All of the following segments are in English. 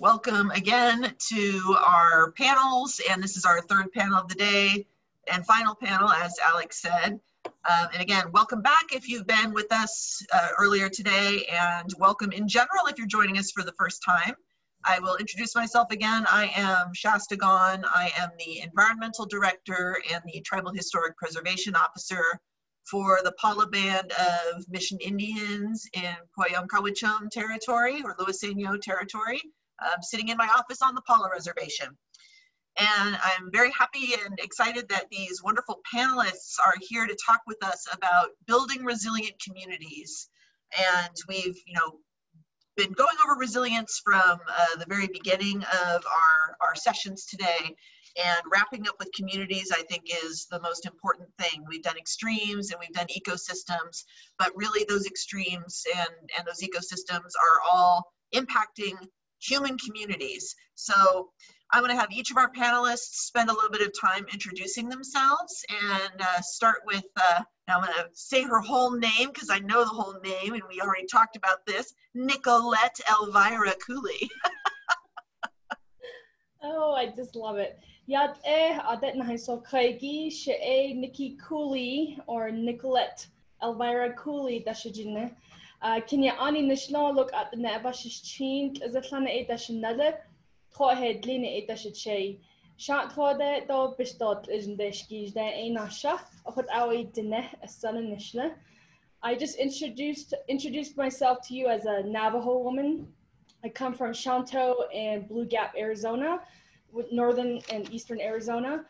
Welcome again to our panels, and this is our third panel of the day and final panel, as Alex said. Um, and again, welcome back if you've been with us uh, earlier today, and welcome in general if you're joining us for the first time. I will introduce myself again. I am Shasta Gaughan. I am the Environmental Director and the Tribal Historic Preservation Officer for the Pala Band of Mission Indians in Poyam territory or Luiseno territory, um, sitting in my office on the Pala Reservation. And I'm very happy and excited that these wonderful panelists are here to talk with us about building resilient communities. And we've, you know, been going over resilience from uh, the very beginning of our, our sessions today. And wrapping up with communities, I think, is the most important thing. We've done extremes and we've done ecosystems, but really those extremes and, and those ecosystems are all impacting human communities. So I'm going to have each of our panelists spend a little bit of time introducing themselves and uh, start with, uh, now I'm going to say her whole name because I know the whole name and we already talked about this, Nicolette Elvira Cooley. oh, I just love it. Yat e adet na so kaigi she e Nikki Cooley or Nicolette Elvira Cooley dashijine. Kenya ani nishna look at the nebashish chink as a tlana e dashinale. Tháhead lína é de si sé. Seaáda dá bestad is deiscíis de é náise a chud áí duine a san nisle. I just introduced introduced myself to you as a Navajo woman. I come from Shonto and Blue Gap, Arizona, with northern and eastern Arizona.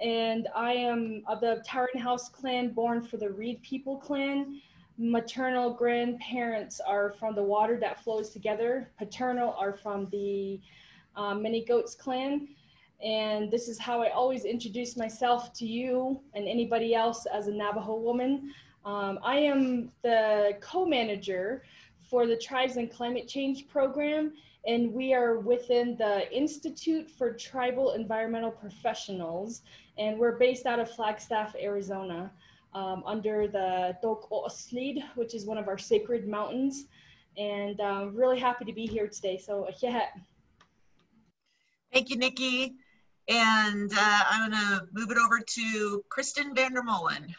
And I am of the Towering House clan, born for the Reed people clan. Maternal grandparents are from the water that flows together. Paternal are from the um, Many Goats Clan. And this is how I always introduce myself to you and anybody else as a Navajo woman. Um, I am the co-manager for the Tribes and Climate Change program, and we are within the Institute for Tribal Environmental Professionals, and we're based out of Flagstaff, Arizona, um, under the Dook'o'oosłííd, which is one of our sacred mountains. And um, really happy to be here today. So, yeah. Thank you, Nikki. And uh, I'm going to move it over to Kristen Vandermolen.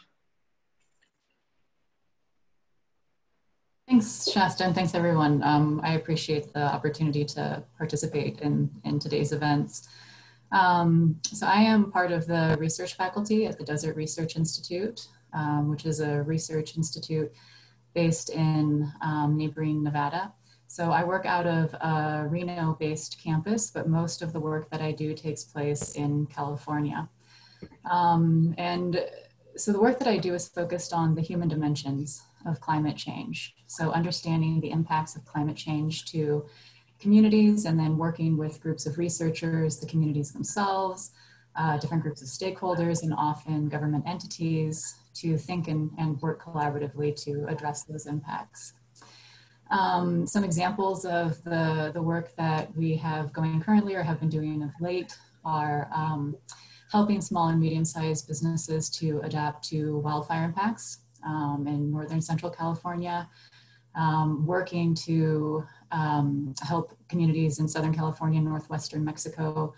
Thanks, Shasta, and thanks everyone. Um, I appreciate the opportunity to participate in, in today's events. Um, so I am part of the research faculty at the Desert Research Institute, um, which is a research institute based in um, neighboring Nevada. So I work out of a Reno based campus, but most of the work that I do takes place in California. Um, and so the work that I do is focused on the human dimensions of climate change. So understanding the impacts of climate change to communities and then working with groups of researchers, the communities themselves, uh, different groups of stakeholders and often government entities to think and, and work collaboratively to address those impacts. Um, some examples of the, the work that we have going currently or have been doing of late are um, helping small and medium-sized businesses to adapt to wildfire impacts um, in Northern Central California, um, working to um, help communities in Southern California and Northwestern Mexico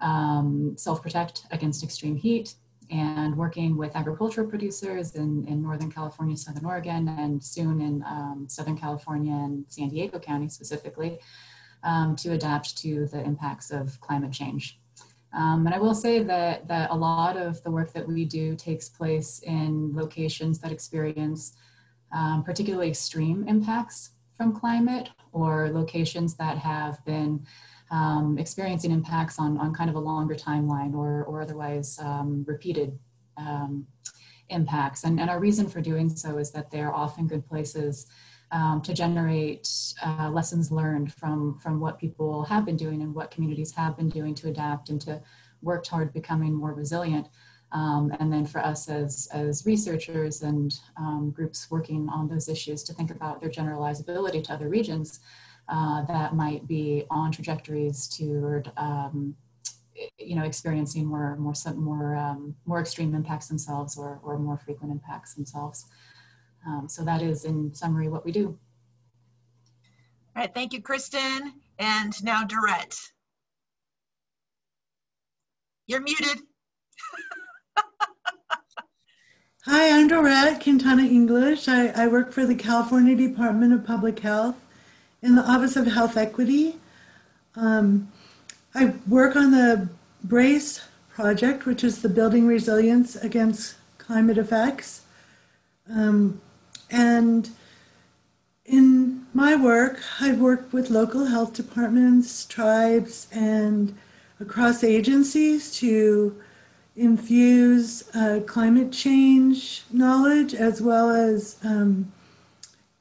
um, self-protect against extreme heat, and working with agricultural producers in, in Northern California, Southern Oregon, and soon in um, Southern California and San Diego County specifically, um, to adapt to the impacts of climate change. Um, and I will say that, that a lot of the work that we do takes place in locations that experience um, particularly extreme impacts from climate or locations that have been um, experiencing impacts on, on kind of a longer timeline or, or otherwise um, repeated um, impacts. And, and our reason for doing so is that they're often good places um, to generate uh, lessons learned from, from what people have been doing and what communities have been doing to adapt and to work toward becoming more resilient. Um, and then for us as, as researchers and um, groups working on those issues to think about their generalizability to other regions uh, that might be on trajectories toward um, you know experiencing more more more um, more extreme impacts themselves or, or more frequent impacts themselves um, so that is in summary what we do All right, thank you, Kristen. And now Dorette. You're muted. Hi, I'm Dorette Quintana English. I, I, work for the California Department of Public Health in the Office of Health Equity. Um, I work on the BRACE project, which is the Building Resilience Against Climate Effects. Um, and in my work, I've worked with local health departments, tribes, and across agencies to infuse uh, climate change knowledge as well as um,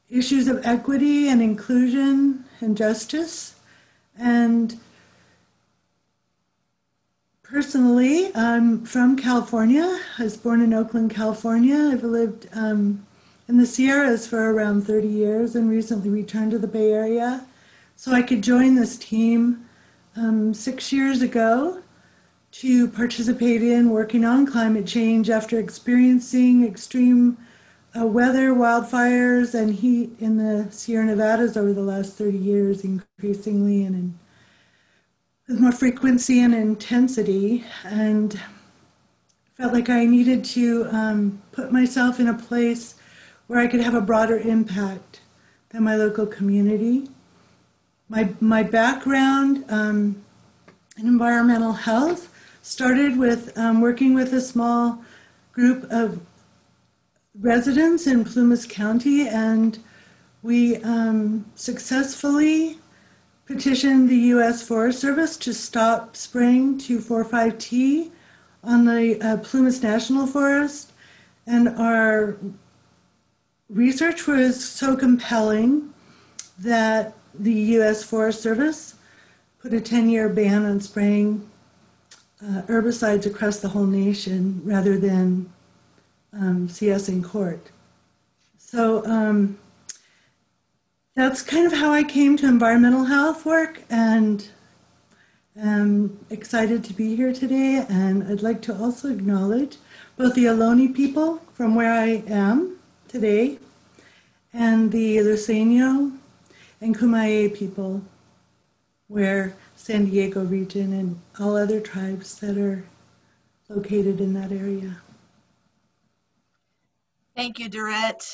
issues of equity and inclusion and justice. And personally, I'm from California. I was born in Oakland, California. I've lived um, in the Sierras for around 30 years and recently returned to the Bay Area. So I could join this team um, six years ago to participate in working on climate change after experiencing extreme uh, weather, wildfires, and heat in the Sierra Nevadas over the last 30 years, increasingly and in, with more frequency and intensity. And felt like I needed to um, put myself in a place where I could have a broader impact than my local community. My, my background um, in environmental health started with um, working with a small group of residents in Plumas County, and we um, successfully petitioned the U.S. Forest Service to stop spraying 2,4,5-T on the uh, Plumas National Forest. And our research was so compelling that the U.S. Forest Service put a 10 year ban on spraying uh, herbicides across the whole nation rather than um, CS in court. So um, that's kind of how I came to environmental health work and I'm excited to be here today. And I'd like to also acknowledge both the Ohlone people from where I am today and the Luiseño and Kumeyaay people where San Diego region and all other tribes that are located in that area. Thank you, Dorette.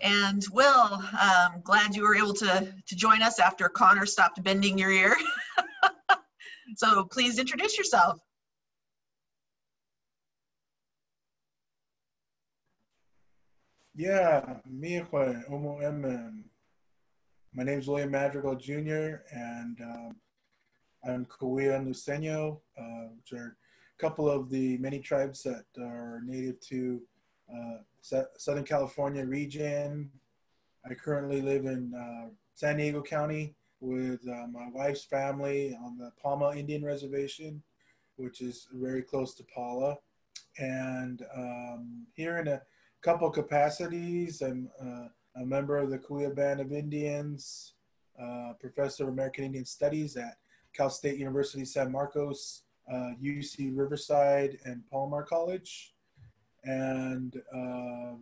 And Will, um, glad you were able to, to join us after Connor stopped bending your ear. so please introduce yourself. Yeah, Omo My name is William Madrigal Jr. and um, I'm Cahuilla and Luiseño, uh, which are a couple of the many tribes that are native to uh, Southern California region. I currently live in uh, San Diego County with uh, my wife's family on the Pauma Indian Reservation, which is very close to Pala. And um, here in a couple capacities, I'm uh, a member of the Cahuilla Band of Indians, uh, professor of American Indian Studies at Cal State University San Marcos, uh, UC Riverside, and Palomar College. And uh,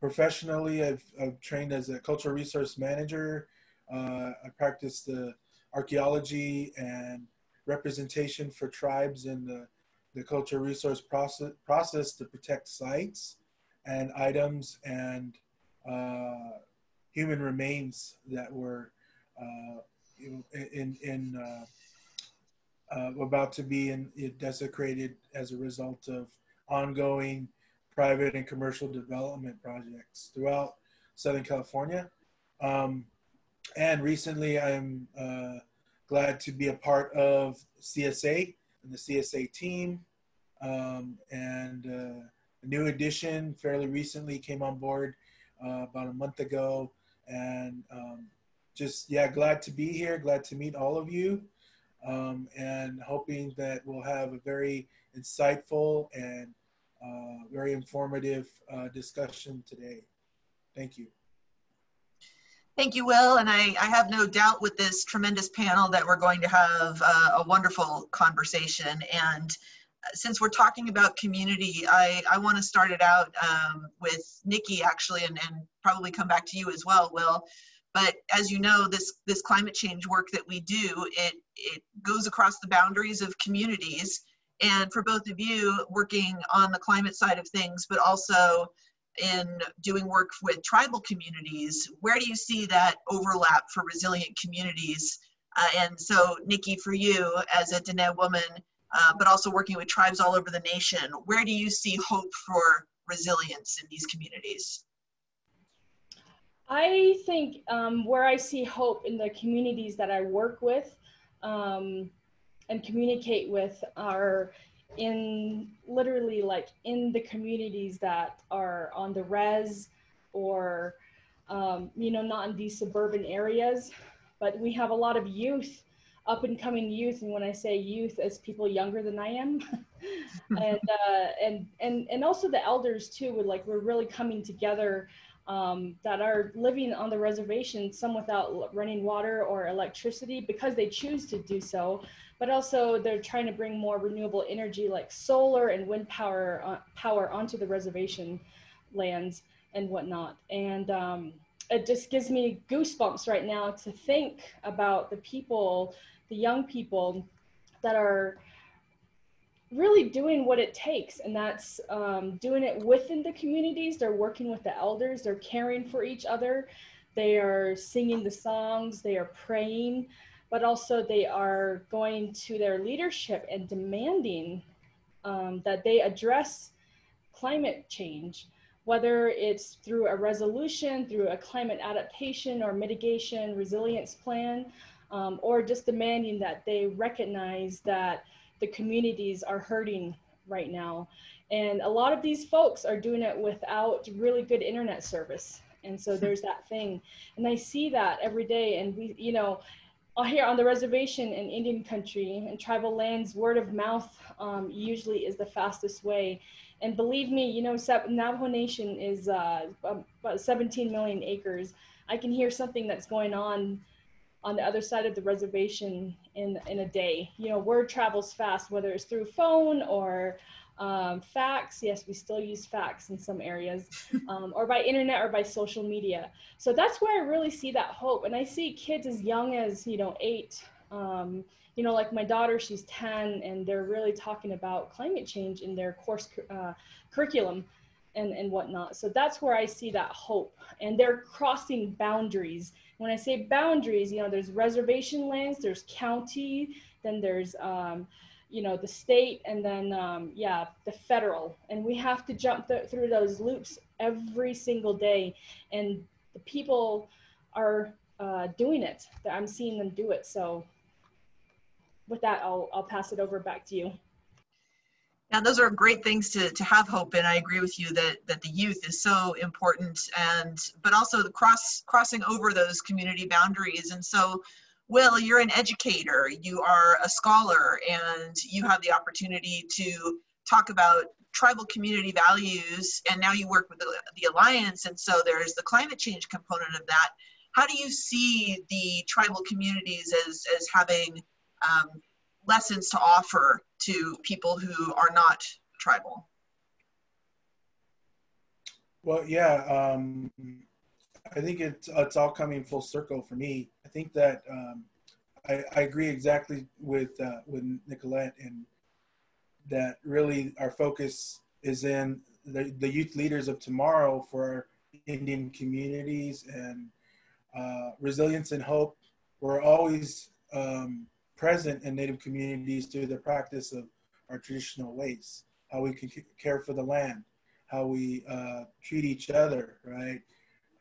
professionally, I've, I've, trained as a cultural resource manager. Uh, I practice the archaeology and representation for tribes in the, the cultural resource process, process to protect sites and items and uh, human remains that were uh, in in uh, uh, about to be in, desecrated as a result of ongoing private and commercial development projects throughout Southern California. Um, and recently, I'm uh, glad to be a part of CSA and the CSA team. Um, and uh, a new addition fairly recently came on board uh, about a month ago. And um, just yeah, glad to be here. Glad to meet all of you, um, and hoping that we'll have a very insightful and uh, very informative uh, discussion today. Thank you. Thank you, Will. And I, I, have no doubt with this tremendous panel that we're going to have uh, a wonderful conversation. And uh, since we're talking about community, I, I want to start it out um, with Nikki actually, and, and probably come back to you as well, Will But as you know, this, this climate change work that we do, it, it goes across the boundaries of communities. And for both of you working on the climate side of things, but also in doing work with tribal communities, where do you see that overlap for resilient communities? Uh, and so, Nikki, for you as a Dene woman, uh, but also working with tribes all over the nation, where do you see hope for resilience in these communities? I think um, where I see hope in the communities that I work with um, and communicate with are in literally like in the communities that are on the res or um, you know not in these suburban areas. But we have a lot of youth up and coming youth. And when i say youth as people younger than i am. And uh, and and and also the elders too would like we're really coming together um, that are living on the reservation some without running water or electricity because they choose to do so but also they're trying to bring more renewable energy like solar and wind power uh, power onto the reservation lands and whatnot. And um, it just gives me goosebumps right now to think about the people, the young people that are really doing what it takes and that's um, doing it within the communities. They're working with the elders. They're caring for each other. They are singing the songs. They are praying. But also they are going to their leadership and demanding um, that they address climate change, whether it's through a resolution, through a climate adaptation or mitigation resilience plan, um, or just demanding that they recognize that the communities are hurting right now. And a lot of these folks are doing it without really good internet service. And so there's that thing. And I see that every day. And we, you know, uh, here on the reservation in Indian country and tribal lands, word of mouth um, usually is the fastest way. And believe me, you know, Navajo Nation is uh, about 17 million acres. I can hear something that's going on on the other side of the reservation in, in a day. You know, word travels fast, whether it's through phone or um, fax, yes, we still use fax in some areas, um, or by internet or by social media. So that's where I really see that hope. And I see kids as young as, you know, eight. Um, you know, like my daughter, she's 10, and they're really talking about climate change in their course uh, curriculum and, and whatnot. So that's where I see that hope. And they're crossing boundaries. When I say boundaries, you know, there's reservation lands, there's county, then there's, um, you know the state and then um, yeah the federal. And we have to jump th- through those loops every single day. And the people are uh, doing it. That i'm seeing them do it. So with that i'll, I'll pass it over back to you yeah, those are great things to, to have hope in. I agree with you that, that the youth is so important and but also the cross crossing over those community boundaries. And so Will, you're an educator, you are a scholar, and you have the opportunity to talk about tribal community values, and now you work with the, the Alliance, and so there's the climate change component of that. How do you see the tribal communities as, as having um, lessons to offer to people who are not tribal? Well, yeah, um, I think it's it's all coming full circle for me. I think that um, I, I, agree exactly with uh, with Nicolette and that really our focus is in the, the youth leaders of tomorrow for our Indian communities and uh, resilience and hope. We're always um, present in Native communities through the practice of our traditional ways, how we can care for the land, how we uh, treat each other, right?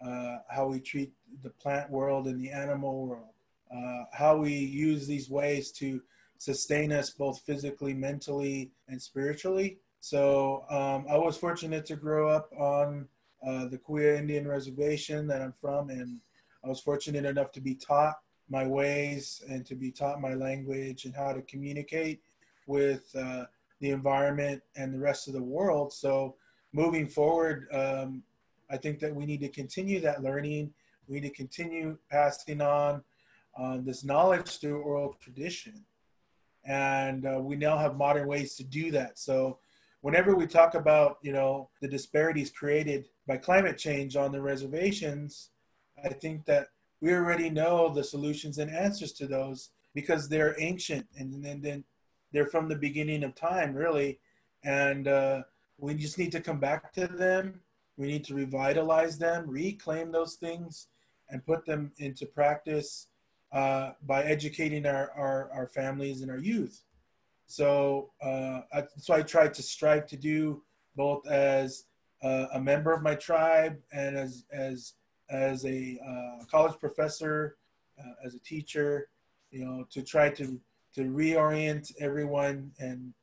uh, how we treat the plant world and the animal world, uh, how we use these ways to sustain us both physically, mentally, and spiritually. So um, I was fortunate to grow up on uh, the Cahuilla Indian Reservation that I'm from, and I was fortunate enough to be taught my ways and to be taught my language and how to communicate with uh, the environment and the rest of the world. So moving forward, um, I think that we need to continue that learning. We need to continue passing on uh, this knowledge through oral tradition. And uh, we now have modern ways to do that. So whenever we talk about, you know, the disparities created by climate change on the reservations, I think that we already know the solutions and answers to those because they're ancient and then, they're from the beginning of time, really. And uh, we just need to come back to them. We need to revitalize them, reclaim those things, and put them into practice uh, by educating our, our, our, families and our youth. So, uh, I, so I tried to strive to do both as uh, a member of my tribe and as, as, as a uh, college professor, uh, as a teacher, you know, to try to, to reorient everyone and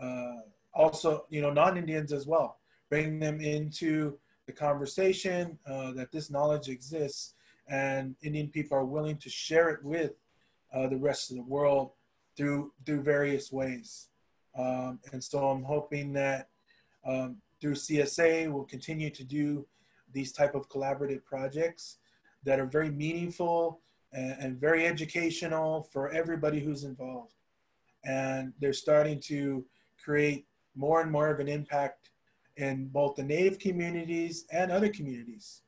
uh, also, you know, non-Indians as well, bring them into the conversation that this knowledge exists and Indian people are willing to share it with uh, the rest of the world through through various ways. Um, and so I'm hoping that um, through CSA we'll continue to do these type of collaborative projects that are very meaningful and, and very educational for everybody who's involved. And they're starting to create more and more of an impact in both the Native communities and other communities.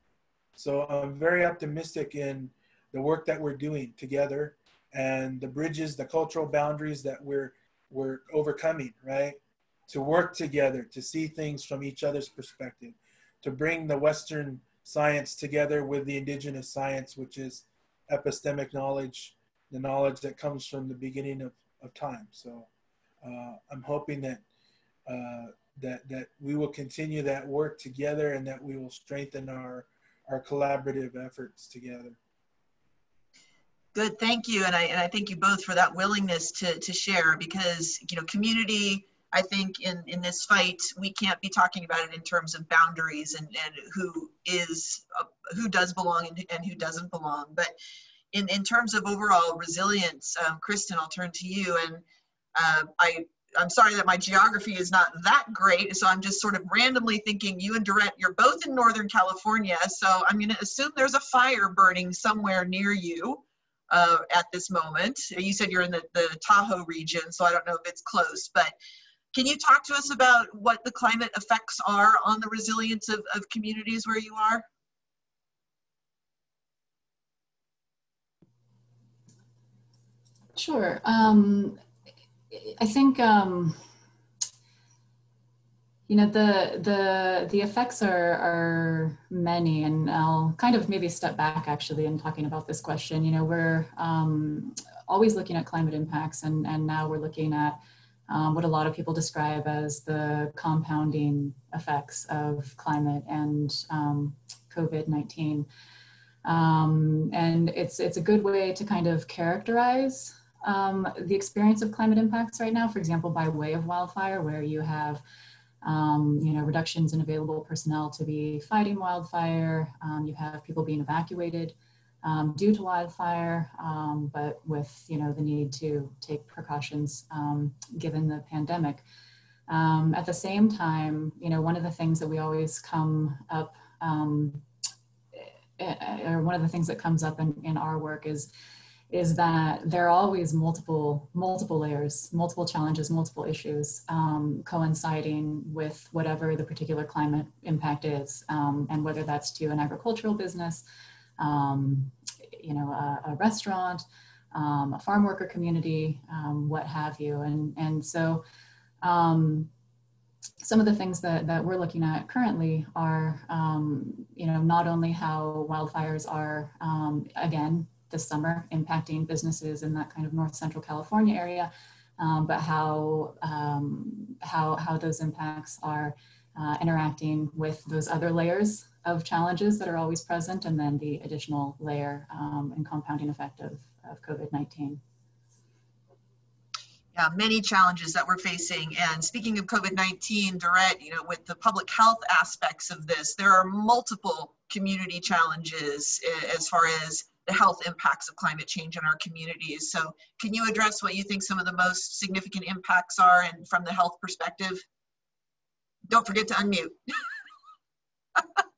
So I'm very optimistic in the work that we're doing together and the bridges, the cultural boundaries that we're we're overcoming, right? To work together, to see things from each other's perspective, to bring the Western science together with the indigenous science, which is epistemic knowledge, the knowledge that comes from the beginning of, of time. So uh, I'm hoping that uh, that that we will continue that work together and that we will strengthen our our collaborative efforts together. Good, thank you, and I and I thank you both for that willingness to to share because you know community. I think in in this fight we can't be talking about it in terms of boundaries and and who is who does belong and, and who doesn't belong, but in in terms of overall resilience, um, Kristen, I'll turn to you and. Uh, I I'm sorry that my geography is not that great, so I'm just sort of randomly thinking you and Dorette, you're both in Northern California, so I'm going to assume there's a fire burning somewhere near you uh, at this moment. You said you're in the, the Tahoe region, so I don't know if it's close, but can you talk to us about what the climate effects are on the resilience of, of communities where you are? Sure. Um, I think um, you know the the the effects are are many, and I'll kind of maybe step back actually in talking about this question. You know, we're um, always looking at climate impacts, and and now we're looking at um, what a lot of people describe as the compounding effects of climate and um, COVID nineteen. Um, and it's it's a good way to kind of characterize um, the experience of climate impacts right now, for example, by way of wildfire, where you have um, you know, reductions in available personnel to be fighting wildfire. Um, you have people being evacuated um, due to wildfire, um, but with, you know, the need to take precautions um, given the pandemic. at the same time, you know, one of the things that we always come up, eh, eh, or one of the things that comes up in, in our work is is that there are always multiple multiple layers multiple challenges multiple issues um, coinciding with whatever the particular climate impact is um, and whether that's to an agricultural business um, you know a, a restaurant um, a farm worker community um, what have you. And and so um, some of the things that, that we're looking at currently are, you know, not only how wildfires are, again, this summer impacting businesses in that kind of North Central California area, um, but how, um, how, how those impacts are uh, interacting with those other layers of challenges that are always present and then the additional layer um, and compounding effect of, of COVID-19. Yeah, many challenges that we're facing. And speaking of COVID-19, Dorette, you know, with the public health aspects of this, there are multiple community challenges eh, as far as the health impacts of climate change in our communities. So can you address what you think some of the most significant impacts are and from the health perspective? Don't forget to unmute.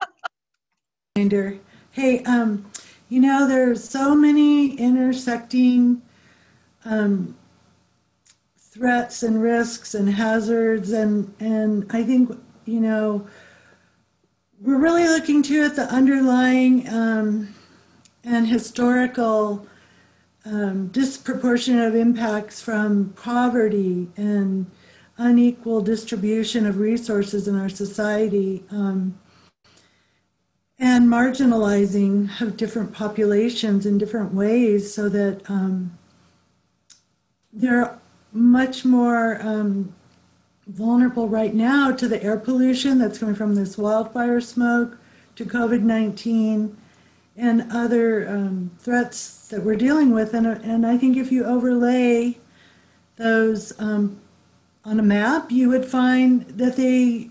hey, um, you know, there's so many intersecting um, threats and risks and hazards and, and I think, you know, we're really looking to at the underlying um, and historical um, disproportionate impacts from poverty and unequal distribution of resources in our society. Um, and marginalizing of different populations in different ways so that um, they're much more um, vulnerable right now to the air pollution that's coming from this wildfire smoke, to COVID 19, and other um, threats that we're dealing with. And, and I think if you overlay those um, on a map, you would find that they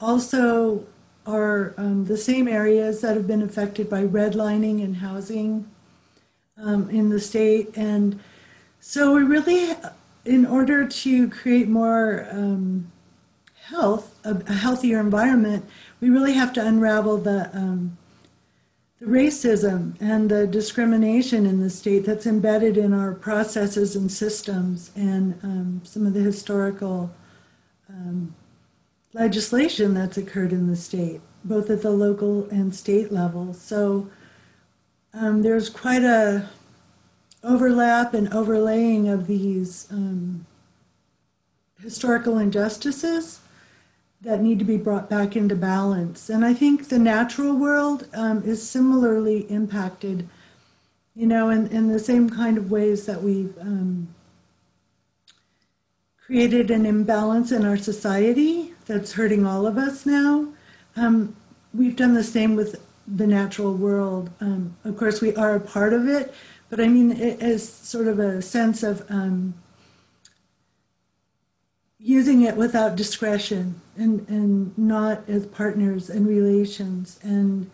also are um, the same areas that have been affected by redlining and housing um, in the state. And so we really, in order to create more um, health, a, a, healthier environment, we really have to unravel the, um, the racism and the discrimination in the state that's embedded in our processes and systems and um, some of the historical um, legislation that's occurred in the state, both at the local and state level. So um, there's quite a overlap and overlaying of these um, historical injustices that need to be brought back into balance. And I think the natural world um, is similarly impacted, you know, in, in the same kind of ways that we've um, created an imbalance in our society that's hurting all of us now. Um, we've done the same with the natural world. Um, of course, we are a part of it, but I mean, it is sort of a sense of um, using it without discretion and, and not as partners and relations. And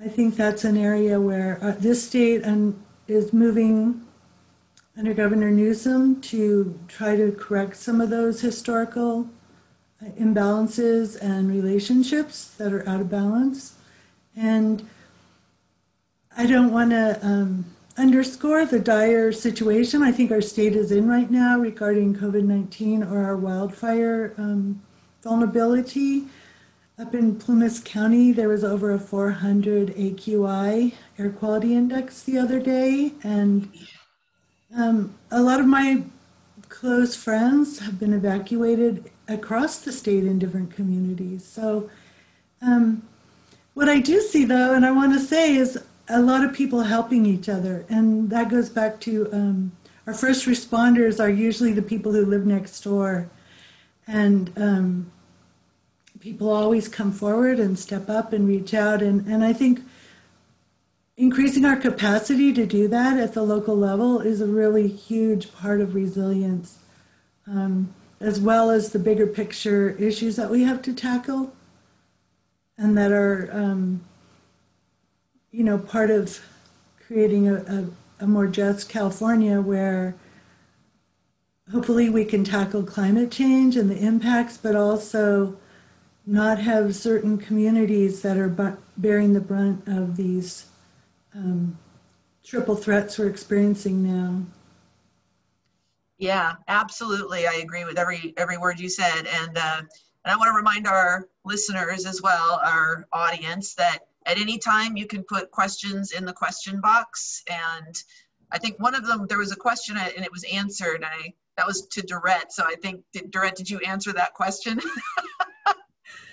I think that's an area where uh, this state and is moving under Governor Newsom to try to correct some of those historical imbalances and relationships that are out of balance. And I don't want to um, underscore the dire situation I think our state is in right now regarding COVID 19 or our wildfire um, vulnerability. Up in Plumas County, there was over a 400 AQI air quality index the other day. And um, a lot of my close friends have been evacuated across the state in different communities. So, um, what I do see though, and I want to say, is a lot of people helping each other. And that goes back to um, our first responders are usually the people who live next door. And um, people always come forward and step up and reach out. And, and I think increasing our capacity to do that at the local level is a really huge part of resilience. Um, as well as the bigger picture issues that we have to tackle and that are, um, you know, part of creating a, a, a more just California where hopefully we can tackle climate change and the impacts, but also not have certain communities that are bearing the brunt of these um, triple threats we're experiencing now. Yeah, absolutely. I agree with every every word you said, and uh, and I want to remind our listeners as well, our audience, that at any time you can put questions in the question box. And I think one of them there was a question and it was answered. I that was to Dorette. So I think did, Dorette, did you answer that question?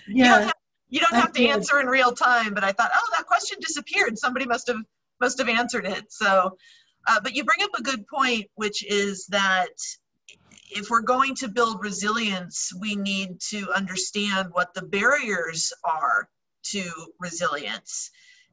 yeah. You don't have, you don't have to answer in real time, but I thought, oh, that question disappeared. Somebody must have must have answered it. So uh, but you bring up a good point, which is that if we're going to build resilience, we need to understand what the barriers are to resilience.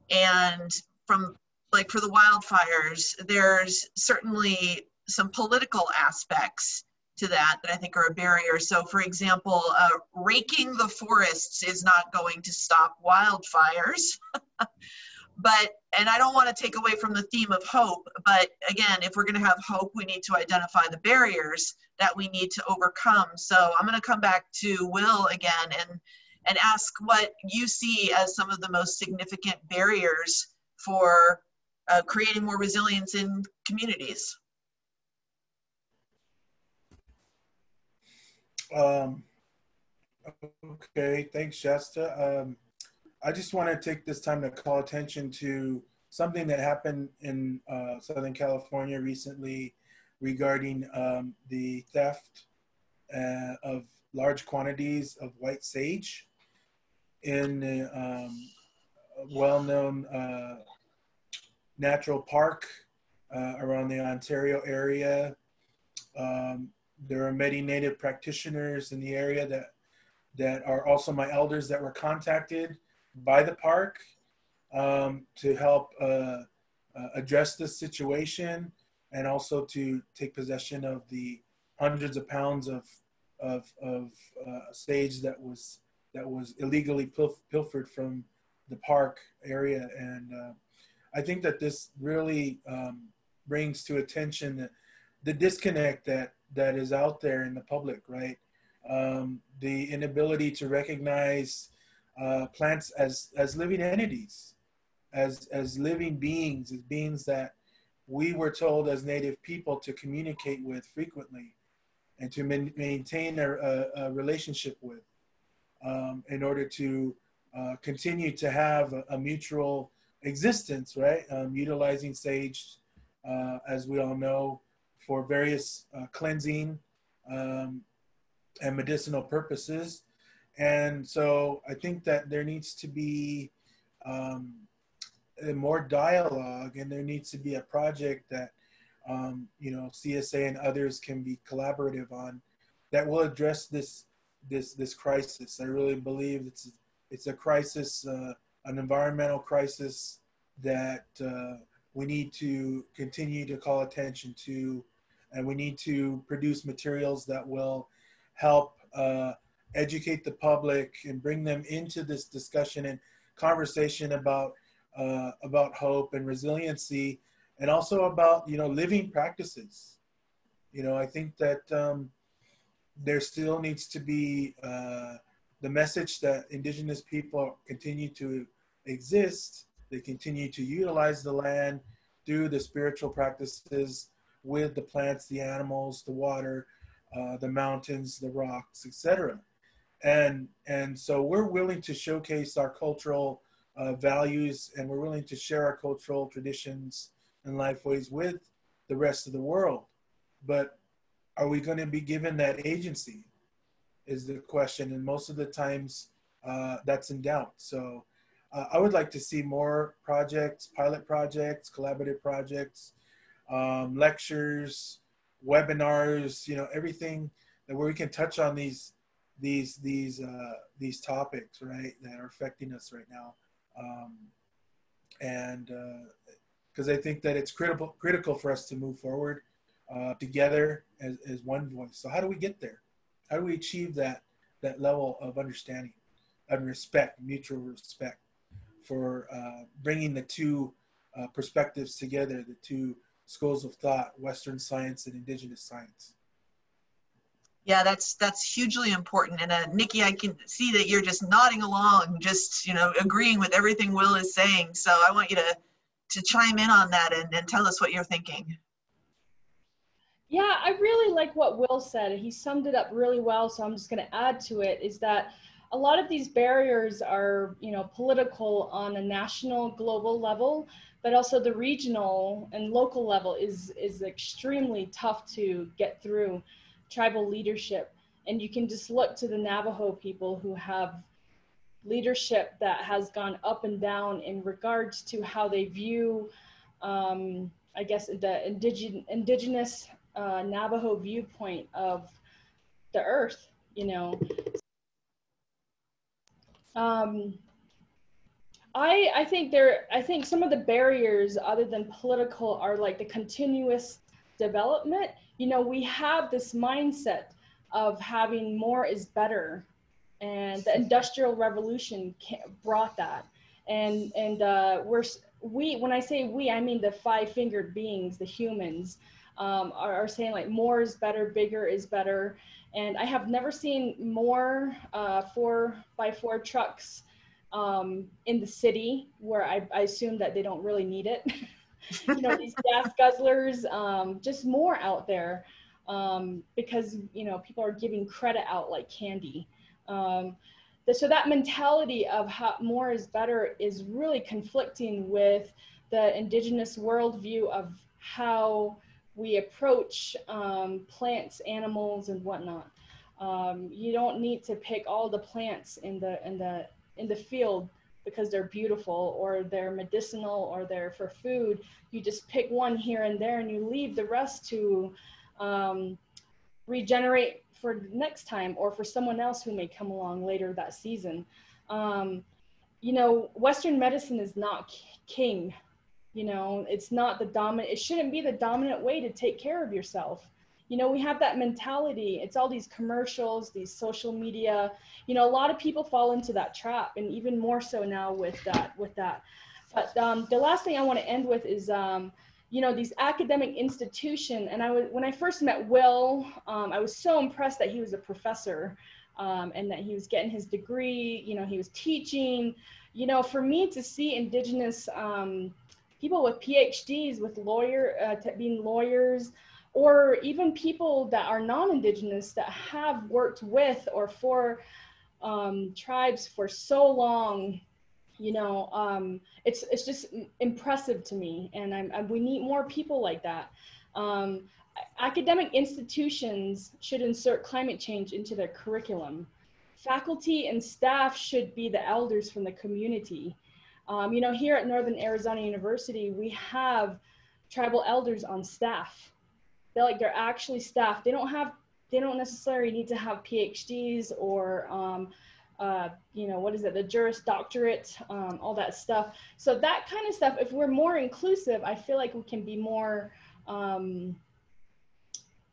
And from like for the wildfires, there's certainly some political aspects to that that I think are a barrier. So, for example, uh, raking the forests is not going to stop wildfires. but and i don't want to take away from the theme of hope but again if we're going to have hope we need to identify the barriers that we need to overcome. So i'm going to come back to will again and and ask what you see as some of the most significant barriers for uh, creating more resilience in communities. Um, okay thanks shasta. Um, I just want to take this time to call attention to something that happened in uh, Southern California recently regarding um, the theft uh, of large quantities of white sage in a um, well-known uh, natural park uh, around the Ontario area. Um, there are many Native practitioners in the area that that are also my elders that were contacted by the park um, to help uh, uh, address this situation and also to take possession of the hundreds of pounds of of, of uh, sage that was that was illegally pilf- pilfered from the park area. And uh, I think that this really um, brings to attention the, the disconnect that that is out there in the public right? Um, the inability to recognize uh, plants as as living entities as as living beings, as beings that we were told as Native people to communicate with frequently and to maintain a, a, a, relationship with, um, in order to uh, continue to have a, a mutual existence, right? Um, utilizing sage, uh, as we all know, for various uh, cleansing um, and medicinal purposes. And so I think that there needs to be um, more dialogue and there needs to be a project that um, you know CSA and others can be collaborative on that will address this this this crisis. I really believe it's it's a crisis, uh, an environmental crisis that uh, we need to continue to call attention to, and we need to produce materials that will help uh, educate the public and bring them into this discussion and conversation about uh, about hope and resiliency, and also about you know living practices. You know, I think that um, there still needs to be uh, the message that Indigenous people continue to exist. They continue to utilize the land through the spiritual practices with the plants, the animals, the water, uh, the mountains, the rocks, etc. And and so we're willing to showcase our cultural uh, values and we're willing to share our cultural traditions and life ways with the rest of the world. But are we going to be given that agency? Is the question. And most of the times uh, that's in doubt. So uh, I would like to see more projects, pilot projects, collaborative projects, um, lectures, webinars, you know, everything that where we can touch on these these these uh, these topics, right, that are affecting us right now um, and because uh, I think that it's critical critical for us to move forward uh, together as, as one voice. So how do we get there? How do we achieve that that level of understanding and respect, mutual respect, for uh, bringing the two uh, perspectives together, the two schools of thought, Western science and Indigenous science. Yeah, that's that's hugely important. And uh, Nikki, I can see that you're just nodding along, just you know, agreeing with everything Will is saying. So I want you to to chime in on that and, and tell us what you're thinking. Yeah, I really like what Will said. He summed it up really well. So I'm just going to add to it is that a lot of these barriers are, you know, political on a national, global level, but also the regional and local level is is extremely tough to get through tribal leadership. And you can just look to the Navajo people who have leadership that has gone up and down in regards to how they view, um, I guess, the indigen- indigenous uh, Navajo viewpoint of the earth, you know. Um, I, I think there I think some of the barriers other than political are like the continuous development you know, we have this mindset of having more is better. And the Industrial Revolution brought that. And, and uh, we're, we, when I say we, I mean the five fingered beings, the humans, um, are, are, saying like more is better, bigger is better. And I have never seen more uh, four by four trucks um, in the city where I, I assume that they don't really need it. you know, these gas guzzlers, um, just more out there um, because, you know, people are giving credit out like candy. Um, so that mentality of how more is better is really conflicting with the indigenous worldview of how we approach um, plants, animals, and whatnot. Um, you don't need to pick all the plants in the in the in the field because they're beautiful or they're medicinal or they're for food. You just pick one here and there and you leave the rest to um, regenerate for next time or for someone else who may come along later that season. Um, you know, Western medicine is not king. You know, it's not the dominant, it shouldn't be the dominant way to take care of yourself. You know, we have that mentality. It's all these commercials, these social media. You know, a lot of people fall into that trap, and even more so now with that. With that, but um, the last thing I want to end with is, um, you know, these academic institution. And I was when I first met Will, um, I was so impressed that he was a professor um, and that he was getting his degree. You know, he was teaching. You know, for me to see Indigenous um, people with PhDs, with lawyer, uh, being lawyers, or even people that are non-Indigenous that have worked with or for um, tribes for so long, you know, um, it's it's just impressive to me, and I'm, I'm, we need more people like that. Um, academic institutions should insert climate change into their curriculum. Faculty and staff should be the elders from the community. Um, you know, here at Northern Arizona University, we have tribal elders on staff. They're like, they're actually staff. They don't have, they don't necessarily need to have PhDs or, um, uh, you know, what is it, the Juris Doctorate, um, all that stuff. So that kind of stuff, if we're more inclusive, I feel like we can be more, um,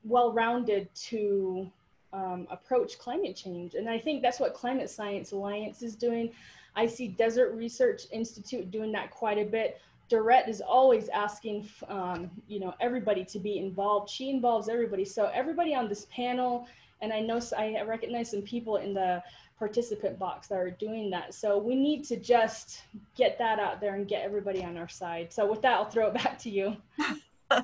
well-rounded to um, approach climate change. And I think that's what Climate Science Alliance is doing. I see Desert Research Institute doing that quite a bit. Dorette is always asking, um, you know, everybody to be involved. She involves everybody. So everybody on this panel, and I know I recognize some people in the participant box that are doing that. So we need to just get that out there and get everybody on our side. So with that, I'll throw it back to you.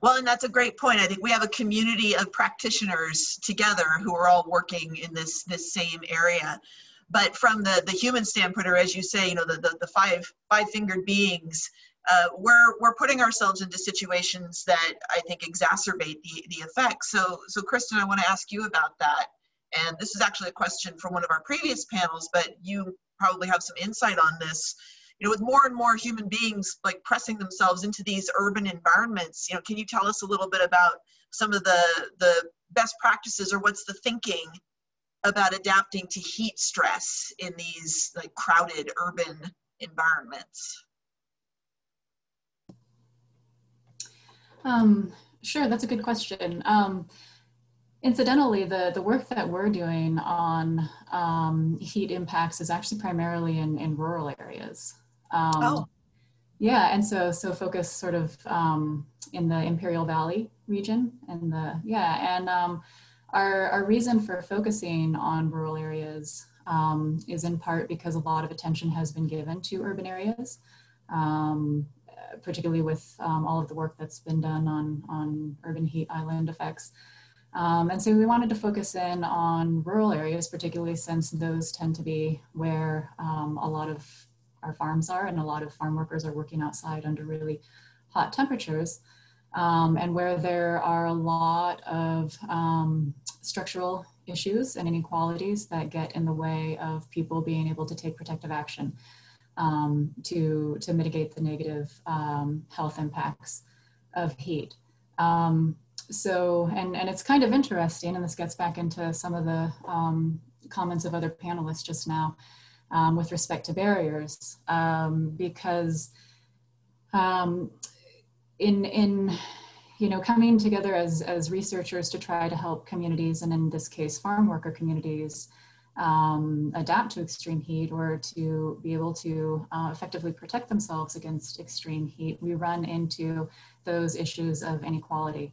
Well, and that's a great point. I think we have a community of practitioners together who are all working in this this same area. But from the the human standpoint, or as you say, you know, the the, the five five fingered beings, uh, we're we're putting ourselves into situations that I think exacerbate the the effects. So so Kristen, I want to ask you about that. And this is actually a question from one of our previous panels, but you probably have some insight on this you know, with more and more human beings like pressing themselves into these urban environments, you know, can you tell us a little bit about some of the the best practices or what's the thinking about adapting to heat stress in these like crowded urban environments? Um, sure, that's a good question. Um, incidentally, the, the work that we're doing on um, heat impacts is actually primarily in, in rural areas. Um, oh. Yeah, and so so focus sort of um, in the Imperial Valley region, and the yeah, and um, our our reason for focusing on rural areas um, is in part because a lot of attention has been given to urban areas, um, particularly with um, all of the work that's been done on on urban heat island effects. Um, and so we wanted to focus in on rural areas, particularly since those tend to be where um, a lot of our farms are, and a lot of farm workers are working outside under really hot temperatures, um, and where there are a lot of um, structural issues and inequalities that get in the way of people being able to take protective action um, to, to mitigate the negative um, health impacts of heat. Um, so, and, and it's kind of interesting, and this gets back into some of the um, comments of other panelists just now with respect to barriers because um, in, in you know, coming together as, as researchers to try to help communities, and in this case, farm worker communities, um, adapt to extreme heat or to be able to uh, effectively protect themselves against extreme heat, we run into those issues of inequality.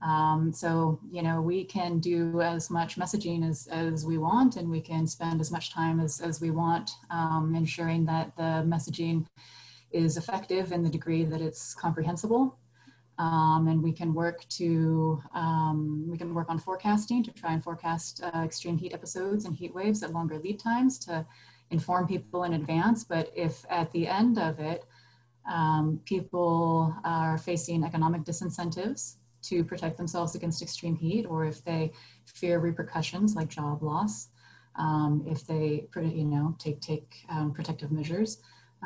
Um, so, you know, we can do as much messaging as, as we want and we can spend as much time as, as we want um, ensuring that the messaging is effective in the degree that it's comprehensible. Um, and we can work to, um, we can work on forecasting to try and forecast uh, extreme heat episodes and heat waves at longer lead times to inform people in advance. But if at the end of it, Um, people are facing economic disincentives to protect themselves against extreme heat or if they fear repercussions like job loss, um, if they, you know, take, take um, protective measures,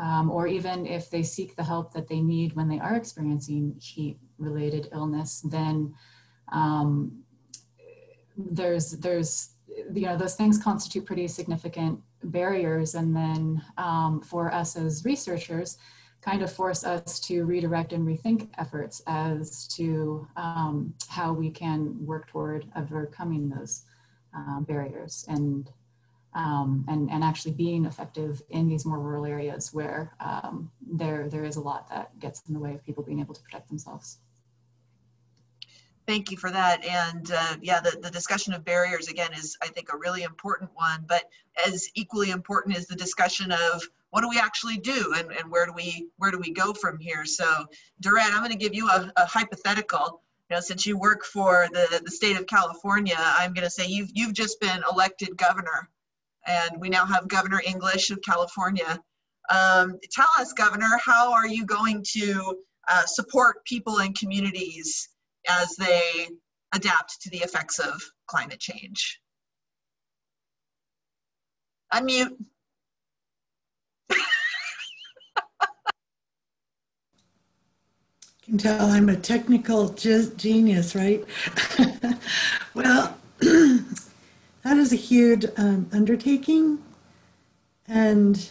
um, or even if they seek the help that they need when they are experiencing heat related illness, then um, there's, there's, you know, those things constitute pretty significant barriers. And then um, for us as researchers, kind of force us to redirect and rethink efforts as to um, how we can work toward overcoming those uh, barriers and, um, and, and actually being effective in these more rural areas where um, there, there is a lot that gets in the way of people being able to protect themselves. Thank you for that. And uh, yeah, the, the discussion of barriers again is, I think, a really important one, but as equally important is the discussion of what do we actually do and, and where do we where do we go from here? So Dorette, I'm going to give you a, a hypothetical. You know, since you work for the, the state of California, I'm going to say you've you've just been elected governor, and we now have Governor English of California. Um, tell us, Governor, how are you going to uh, support people and communities as they adapt to the effects of climate change? Unmute. Can tell I'm a technical genius, right? well, that is a huge um, undertaking. And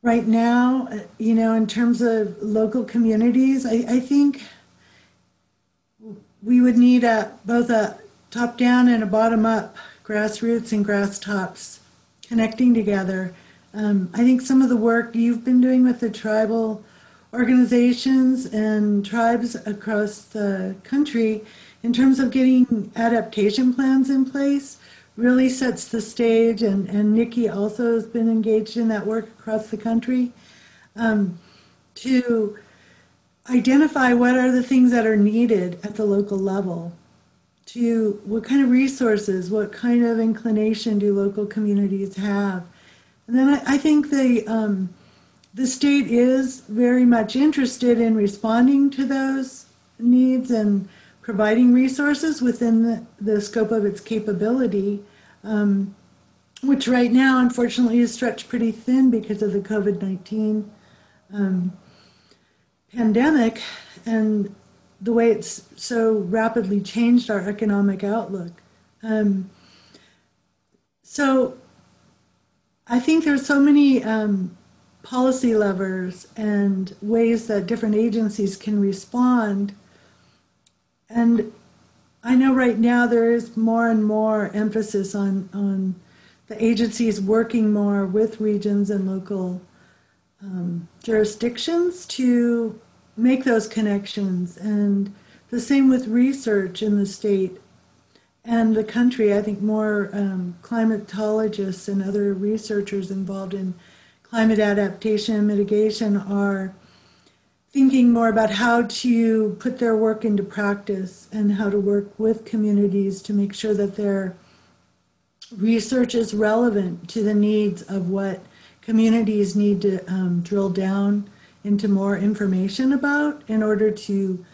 right now, uh, you know, in terms of local communities, I, I think we would need a, both a top down and a bottom up grassroots and grass tops connecting together. Um, I think some of the work you've been doing with the tribal organizations and tribes across the country in terms of getting adaptation plans in place really sets the stage and, and Nikki also has been engaged in that work across the country um, to identify what are the things that are needed at the local level to what kind of resources what kind of inclination do local communities have. And then i, I think the um, the state is very much interested in responding to those needs and providing resources within the, the scope of its capability, um, which right now, unfortunately, is stretched pretty thin because of the COVID 19 um, pandemic and the way it's so rapidly changed our economic outlook. Um, so I think there's so many um, policy levers and ways that different agencies can respond. And I know right now there is more and more emphasis on, on the agencies working more with regions and local um, jurisdictions to make those connections. And the same with research in the state and the country. I think more um, climatologists and other researchers involved in climate adaptation and mitigation are thinking more about how to put their work into practice and how to work with communities to make sure that their research is relevant to the needs of what communities need to um, drill down into more information about in order to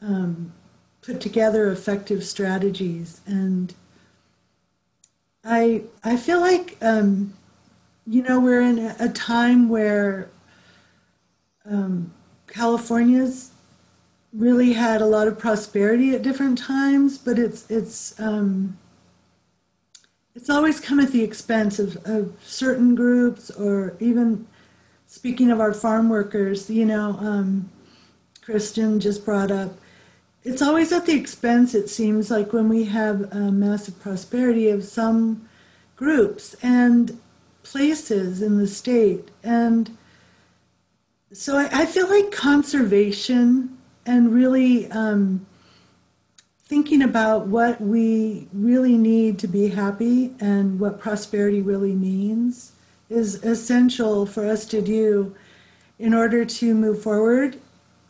um, put together effective strategies. And I I feel like um, you know, we're in a time where um, California's really had a lot of prosperity at different times, but it's it's um, it's always come at the expense of, of certain groups, or even speaking of our farm workers. You know, um, Kristen just brought up. It's always at the expense. It seems like when we have massive prosperity of some groups, and places in the state. And so I, I feel like conservation and really um, thinking about what we really need to be happy and what prosperity really means is essential for us to do in order to move forward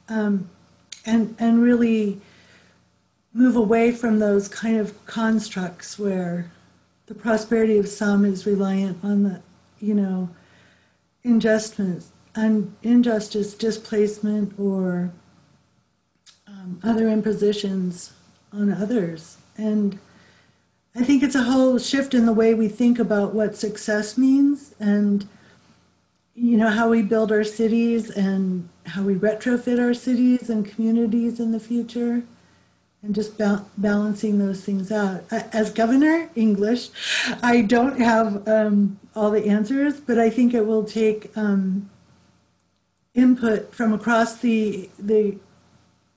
um, and and really move away from those kind of constructs where the prosperity of some is reliant on the, you know, injustice, un- injustice, displacement, or um, other impositions on others. And I think it's a whole shift in the way we think about what success means and you know how we build our cities and how we retrofit our cities and communities in the future and just ba- balancing those things out as governor english i don't have um, all the answers but i think it will take um, input from across the the